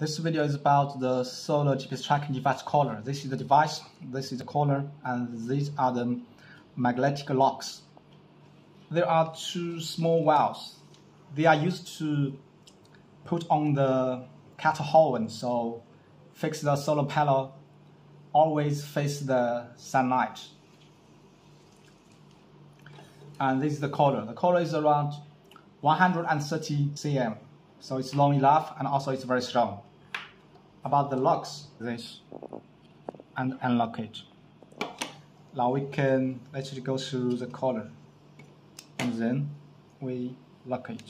This video is about the solar GPS tracking device collar. This is the device, this is the collar, and these are the magnetic locks. There are two small valves. They are used to put on the cattle horn, so fix the solar panel always face the sunlight. And this is the collar. The collar is around 130 cm, so it's long enough and also it's very strong about the locks this and unlock it now we can actually go through the collar and then we lock it